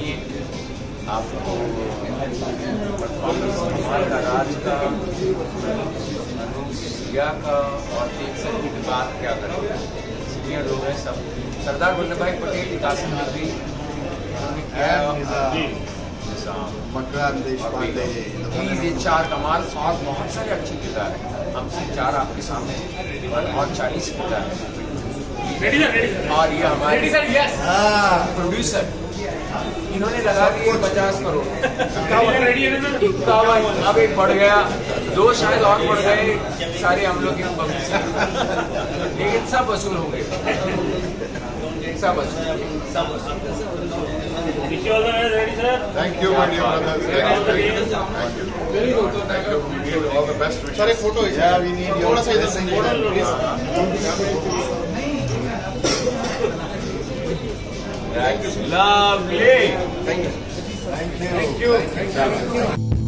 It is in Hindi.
जानना आपको का राज का सिया का और देख सकते की बात क्या करें? सीनियर लोग हैं सब। सरदार वल्लभ भाई पटेल मकरान देशपांडे प्लीज़ ये चार कमाल और बहुत सारे अच्छे किरदार हैं। हमसे चार आपके सामने और और चालीस किरदार हैं और ये हमारे प्रोड्यूसर इन्होंने लगा दिए पचास करोड़ इक्यावन। अब एक बढ़ गया। दो शायद और बढ़ गए सारे हम लोग की लेकिन सब वसूल हो गए। सब वसूल। थैंक यू सर एक फ़ोटो या वी नीड थोड़ा सा इधर से photo Lovely. Thank you Thank you.